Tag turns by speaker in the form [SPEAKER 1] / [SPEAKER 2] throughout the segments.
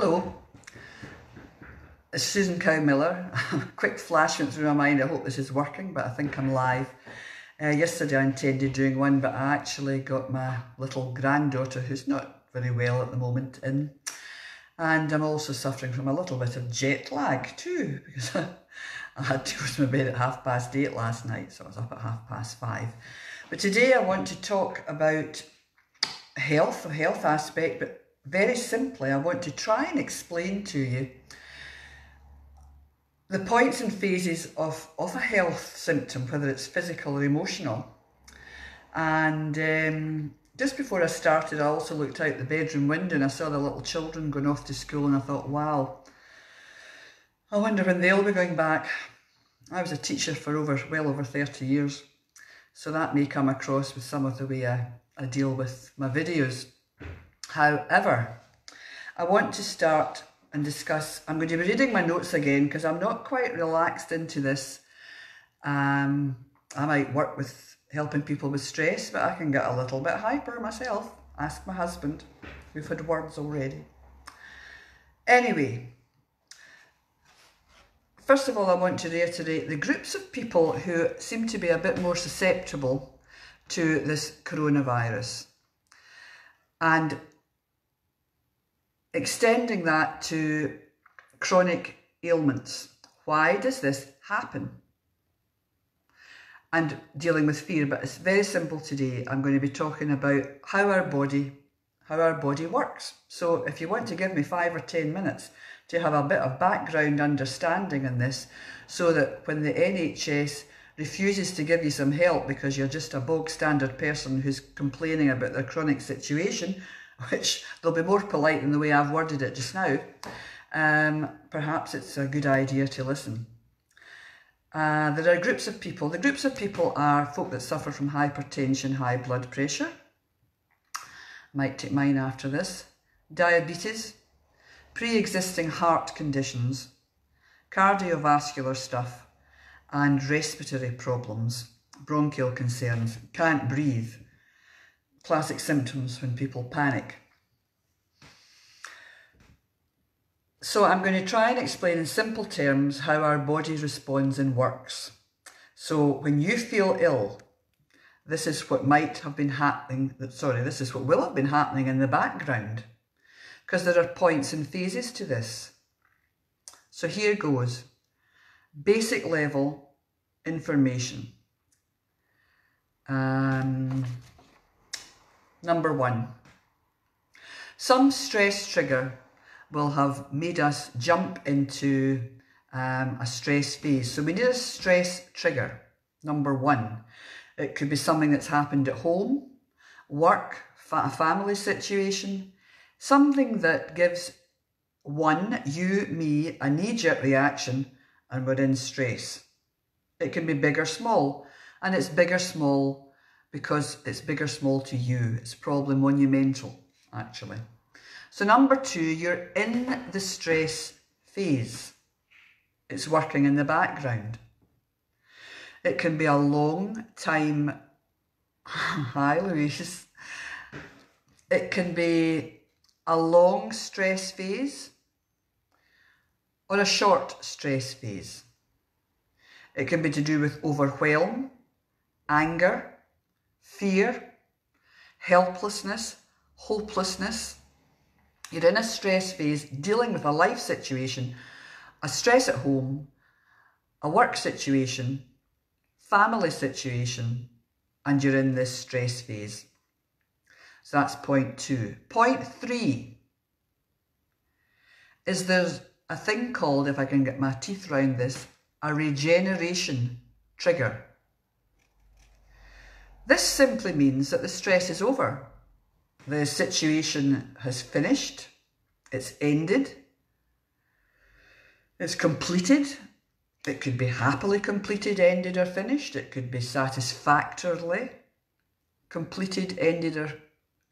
[SPEAKER 1] Hello, it's Susan Cowe Miller. Quick flash went through my mind. I hope this is working, but I think I'm live. Uh, yesterday I intended doing one, but I actually got my little granddaughter, who's not very well at the moment, in. And I'm also suffering from a little bit of jet lag too, because I had to go to my bed at half past eight last night, so I was up at half past five. But today I want to talk about health, a health aspect, but very simply, I want to try and explain to you the points and phases of, of a health symptom, whether it's physical or emotional. And um, just before I started, I also looked out the bedroom window and I saw the little children going off to school and I thought, wow, I wonder when they'll be going back. I was a teacher for over well over 30 years, so that may come across with some of the way I, I deal with my videos. However, I want to start and discuss, I'm going to be reading my notes again because I'm not quite relaxed into this. Um, I might work with helping people with stress, but I can get a little bit hyper myself. Ask my husband. We've had words already. Anyway, first of all, I want to reiterate the groups of people who seem to be a bit more susceptible to this coronavirus. And extending that to chronic ailments. Why does this happen? And dealing with fear, but it's very simple today. I'm going to be talking about how our body, how our body works. So if you want to give me five or 10 minutes to have a bit of background understanding in this, so that when the NHS refuses to give you some help because you're just a bog standard person who's complaining about their chronic situation, which they'll be more polite than the way I've worded it just now, um, perhaps it's a good idea to listen. Uh, there are groups of people. The groups of people are folk that suffer from hypertension, high blood pressure. Might take mine after this. Diabetes, pre-existing heart conditions, cardiovascular stuff, and respiratory problems, bronchial concerns, can't breathe, classic symptoms when people panic. So I'm going to try and explain in simple terms how our body responds and works. So when you feel ill, this is what might have been happening, sorry, this is what will have been happening in the background because there are points and phases to this. So here goes. Basic level information. Um, Number one, some stress trigger will have made us jump into um, a stress phase. So we need a stress trigger, number one. It could be something that's happened at home, work, a family situation, something that gives one, you, me, a knee-jerk reaction and we're in stress. It can be big or small, and it's big or small because it's big or small to you. It's probably monumental, actually. So number two, you're in the stress phase. It's working in the background. It can be a long time. Hi, Louise. It can be a long stress phase or a short stress phase. It can be to do with overwhelm, anger, fear, helplessness, hopelessness. You're in a stress phase dealing with a life situation, a stress at home, a work situation, family situation, and you're in this stress phase. So that's point two. Point three is there's a thing called, if I can get my teeth around this, a regeneration trigger. This simply means that the stress is over. The situation has finished, it's ended, it's completed. It could be happily completed, ended or finished. It could be satisfactorily completed, ended or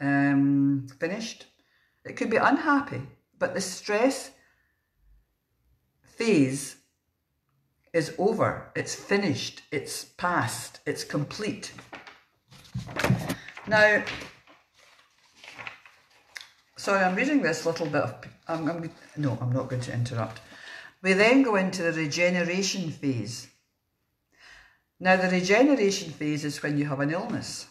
[SPEAKER 1] um, finished. It could be unhappy, but the stress phase is over. It's finished. It's past. It's complete. Now, sorry, I'm reading this little bit of, I'm, I'm, no, I'm not going to interrupt. We then go into the regeneration phase. Now, the regeneration phase is when you have an illness,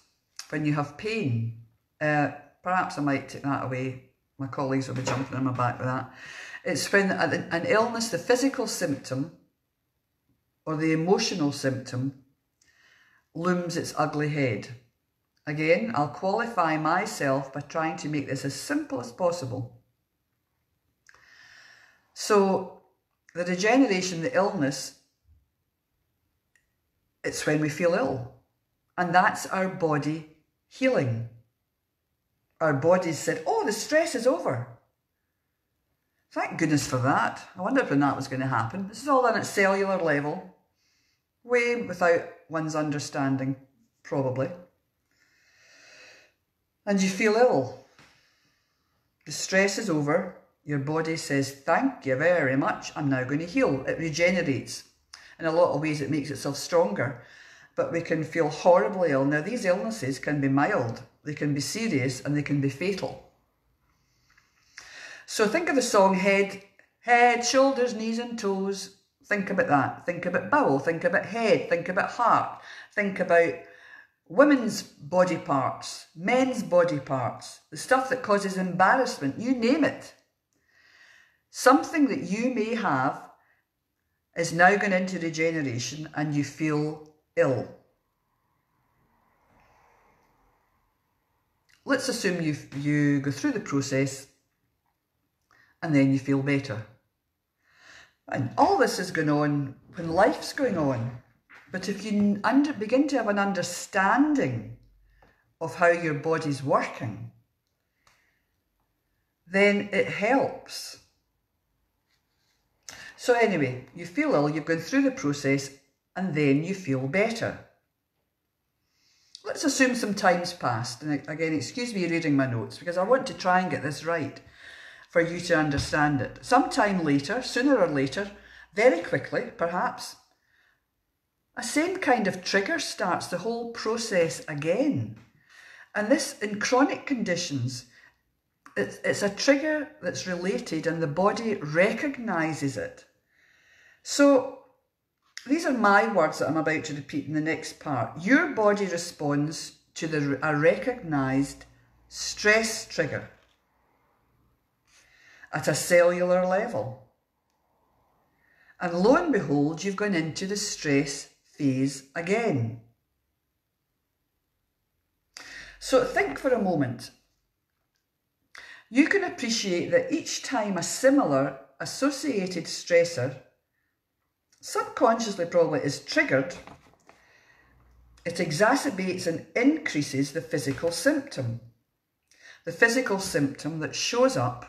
[SPEAKER 1] when you have pain. Uh, perhaps I might take that away. My colleagues will be jumping on my back with that. It's when an illness, the physical symptom or the emotional symptom, looms its ugly head. Again, I'll qualify myself by trying to make this as simple as possible. So, the degeneration, the illness, it's when we feel ill. And that's our body healing. Our bodies said, oh, the stress is over. Thank goodness for that. I wondered when that was going to happen. This is all done at cellular level, way without one's understanding, probably and you feel ill. The stress is over. Your body says, thank you very much. I'm now going to heal. It regenerates. In a lot of ways, it makes itself stronger. But we can feel horribly ill. Now, these illnesses can be mild, they can be serious, and they can be fatal. So think of the song Head, Head, Shoulders, Knees and Toes. Think about that. Think about bowel. Think about head. Think about heart. Think about women's body parts, men's body parts, the stuff that causes embarrassment, you name it. Something that you may have is now going into regeneration and you feel ill. Let's assume you, you go through the process and then you feel better. And all this is going on when life's going on. But if you under, begin to have an understanding of how your body's working, then it helps. So anyway, you feel ill, you've gone through the process, and then you feel better. Let's assume some time's passed, and again, excuse me reading my notes, because I want to try and get this right for you to understand it. Sometime later, sooner or later, very quickly, perhaps, a same kind of trigger starts the whole process again. And this, in chronic conditions, it's, it's a trigger that's related and the body recognises it. So these are my words that I'm about to repeat in the next part. Your body responds to the, a recognised stress trigger at a cellular level. And lo and behold, you've gone into the stress phase again. So think for a moment. You can appreciate that each time a similar associated stressor, subconsciously probably, is triggered, it exacerbates and increases the physical symptom. The physical symptom that shows up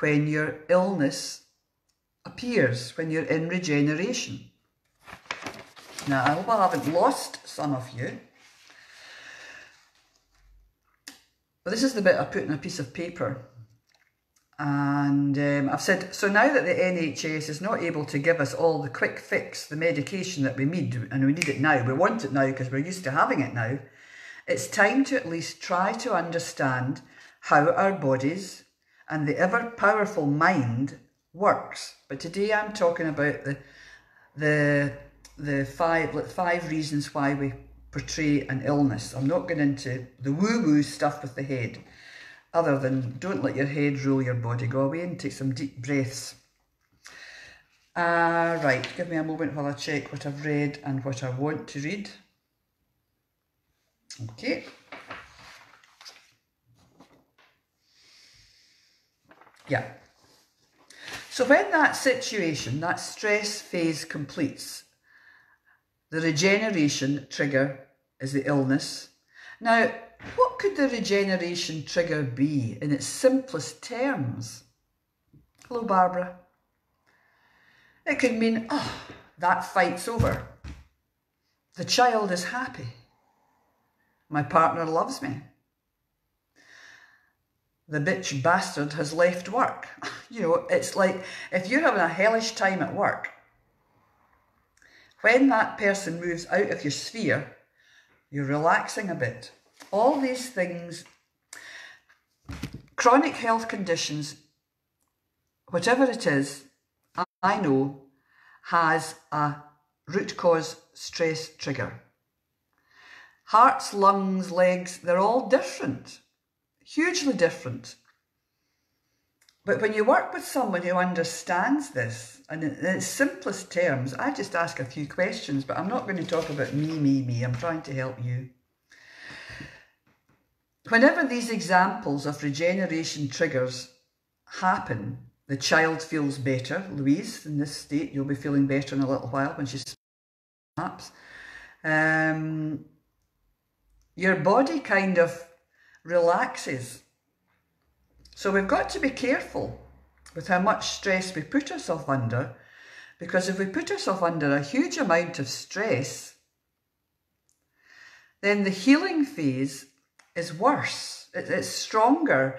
[SPEAKER 1] when your illness appears, when you're in regeneration. Now, I hope I haven't lost some of you. But this is the bit I put in a piece of paper. And um, I've said, so now that the NHS is not able to give us all the quick fix, the medication that we need, and we need it now, we want it now because we're used to having it now, it's time to at least try to understand how our bodies and the ever powerful mind works. But today I'm talking about the, the the five five reasons why we portray an illness. I'm not going into the woo-woo stuff with the head, other than don't let your head rule your body. Go away and take some deep breaths. Uh, right, give me a moment while I check what I've read and what I want to read. Okay. Yeah. So when that situation, that stress phase completes, the regeneration trigger is the illness. Now, what could the regeneration trigger be in its simplest terms? Hello, Barbara. It could mean, oh, that fight's over. The child is happy. My partner loves me. The bitch bastard has left work. You know, it's like if you're having a hellish time at work when that person moves out of your sphere, you're relaxing a bit. All these things chronic health conditions, whatever it is, I know has a root cause stress trigger. Hearts, lungs, legs, they're all different, hugely different. But when you work with someone who understands this, and in its simplest terms, I just ask a few questions, but I'm not going to talk about me, me, me. I'm trying to help you. Whenever these examples of regeneration triggers happen, the child feels better. Louise, in this state, you'll be feeling better in a little while when she snaps. Um, your body kind of relaxes so we've got to be careful with how much stress we put ourselves under because if we put ourselves under a huge amount of stress, then the healing phase is worse. It's stronger.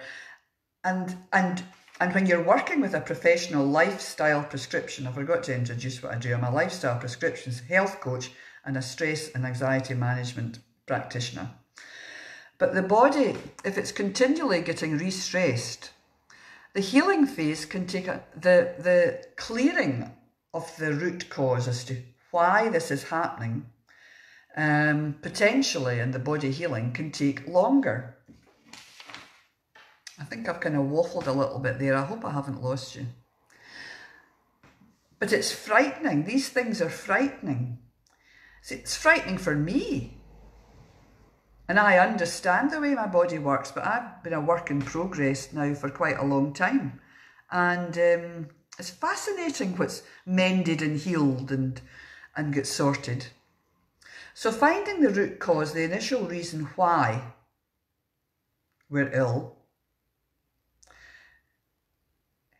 [SPEAKER 1] And, and, and when you're working with a professional lifestyle prescription, I forgot to introduce what I do. I'm a lifestyle prescriptions health coach and a stress and anxiety management practitioner. But the body, if it's continually getting re-stressed, the healing phase can take a, the, the clearing of the root cause as to why this is happening, um, potentially in the body healing can take longer. I think I've kind of waffled a little bit there. I hope I haven't lost you. But it's frightening. These things are frightening. It's frightening for me and I understand the way my body works, but I've been a work in progress now for quite a long time. And um, it's fascinating what's mended and healed and, and gets sorted. So finding the root cause, the initial reason why we're ill,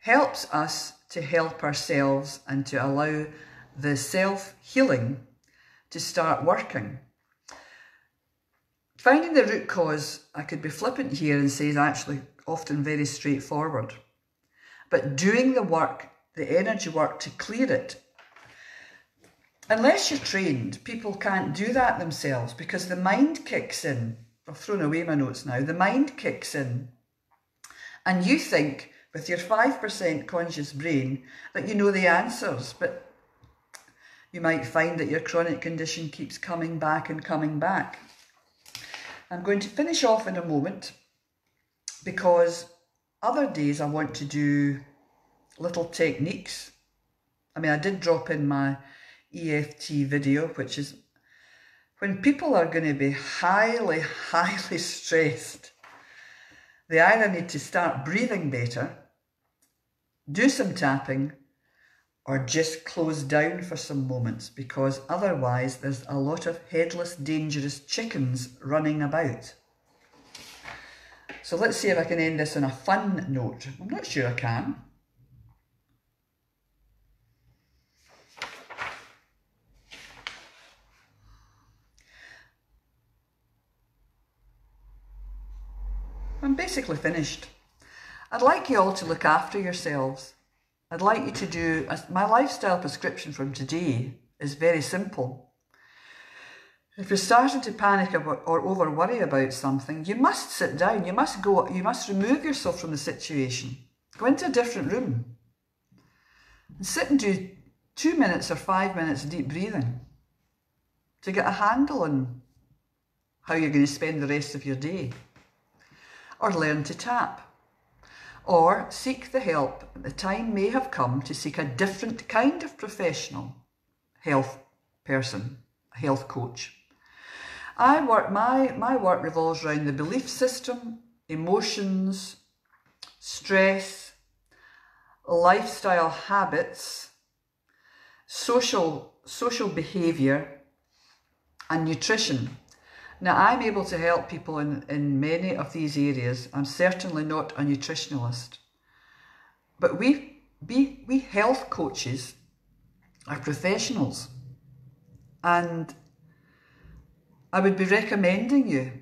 [SPEAKER 1] helps us to help ourselves and to allow the self-healing to start working. Finding the root cause, I could be flippant here and say is actually often very straightforward. But doing the work, the energy work to clear it, unless you're trained, people can't do that themselves because the mind kicks in. I've thrown away my notes now. The mind kicks in. And you think, with your 5% conscious brain, that you know the answers, but you might find that your chronic condition keeps coming back and coming back. I'm going to finish off in a moment because other days I want to do little techniques. I mean, I did drop in my EFT video, which is when people are going to be highly, highly stressed, they either need to start breathing better, do some tapping, or just close down for some moments because otherwise there's a lot of headless, dangerous chickens running about. So let's see if I can end this on a fun note. I'm not sure I can. I'm basically finished. I'd like you all to look after yourselves. I'd like you to do, my lifestyle prescription from today is very simple. If you're starting to panic about, or over worry about something, you must sit down, you must go, you must remove yourself from the situation. Go into a different room and sit and do two minutes or five minutes of deep breathing to get a handle on how you're going to spend the rest of your day. Or learn to tap or seek the help. The time may have come to seek a different kind of professional health person, health coach. I work, my, my work revolves around the belief system, emotions, stress, lifestyle habits, social, social behaviour and nutrition. Now, I'm able to help people in, in many of these areas. I'm certainly not a nutritionalist. But we, we, we health coaches are professionals. And I would be recommending you.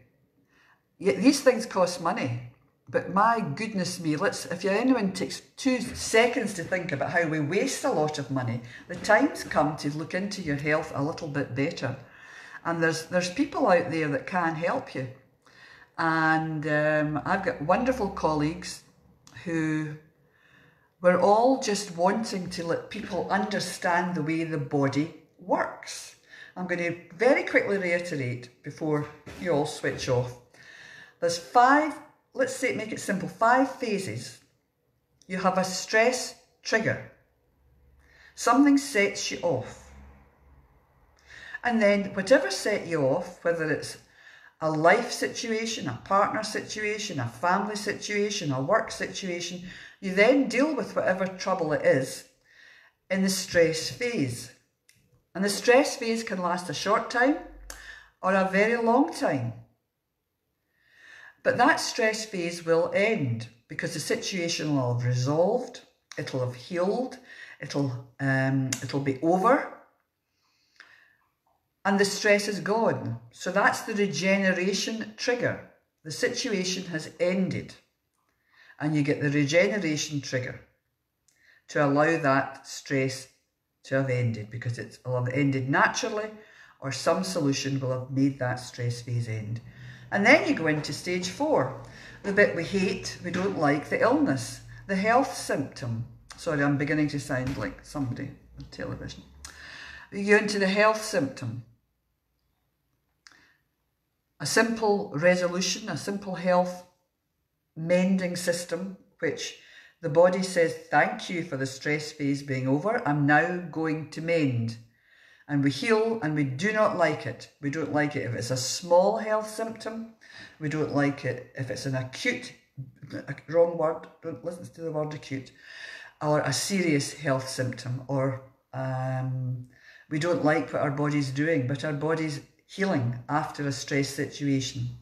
[SPEAKER 1] Yeah, these things cost money. But my goodness me, let's if anyone takes two seconds to think about how we waste a lot of money, the time's come to look into your health a little bit better. And there's, there's people out there that can help you. And um, I've got wonderful colleagues who were all just wanting to let people understand the way the body works. I'm going to very quickly reiterate before you all switch off. There's five, let's say, make it simple, five phases. You have a stress trigger. Something sets you off. And then whatever set you off, whether it's a life situation, a partner situation, a family situation, a work situation, you then deal with whatever trouble it is in the stress phase. And the stress phase can last a short time or a very long time. But that stress phase will end because the situation will have resolved, it'll have healed, it'll, um, it'll be over, and the stress is gone. So that's the regeneration trigger. The situation has ended, and you get the regeneration trigger to allow that stress to have ended because it will have ended naturally or some solution will have made that stress phase end. And then you go into stage four, the bit we hate, we don't like, the illness, the health symptom. Sorry, I'm beginning to sound like somebody on television. You go into the health symptom. A simple resolution, a simple health mending system, which the body says, thank you for the stress phase being over. I'm now going to mend. And we heal and we do not like it. We don't like it if it's a small health symptom. We don't like it if it's an acute, wrong word, don't listen to the word acute, or a serious health symptom, or um, we don't like what our body's doing, but our body's healing after a stress situation.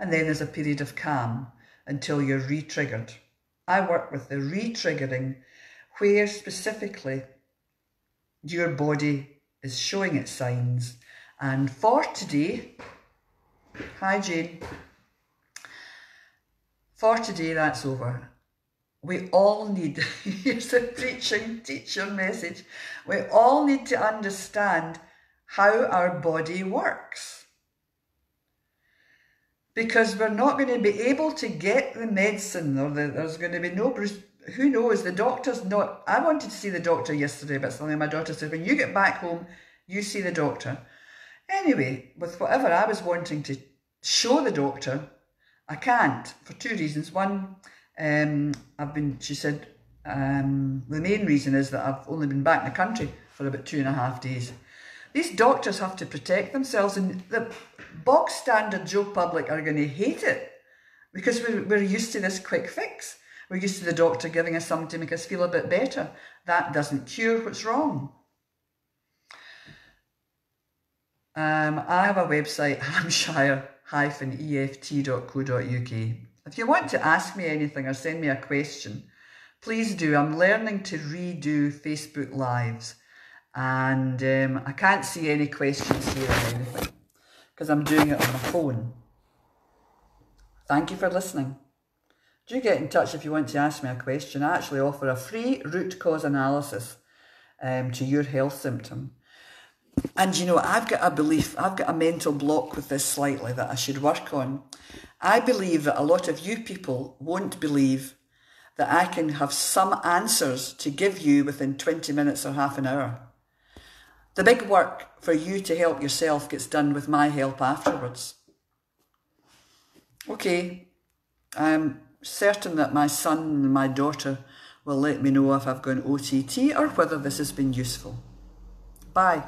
[SPEAKER 1] And then there's a period of calm until you're re-triggered. I work with the re-triggering where specifically your body is showing its signs. And for today, hi Jane, for today that's over. We all need, here's a preaching teacher message, we all need to understand how our body works. Because we're not going to be able to get the medicine or the, there's going to be no who knows? The doctor's not i wanted to see the doctor yesterday but something my daughter said when you get back home you see the doctor. Anyway with whatever i was wanting to show the doctor i can't for two reasons. One um, i've been she said um, the main reason is that i've only been back in the country for about two and a half days these doctors have to protect themselves, and the bog standard Joe public are going to hate it because we're, we're used to this quick fix. We're used to the doctor giving us something to make us feel a bit better. That doesn't cure what's wrong. Um, I have a website, hampshire-eft.co.uk. If you want to ask me anything or send me a question, please do. I'm learning to redo Facebook Lives and um, I can't see any questions here or anything because I'm doing it on my phone. Thank you for listening. Do get in touch if you want to ask me a question. I actually offer a free root cause analysis um, to your health symptom. And you know, I've got a belief, I've got a mental block with this slightly that I should work on. I believe that a lot of you people won't believe that I can have some answers to give you within 20 minutes or half an hour. The big work for you to help yourself gets done with my help afterwards. Okay, I'm certain that my son and my daughter will let me know if I've gone OTT or whether this has been useful. Bye.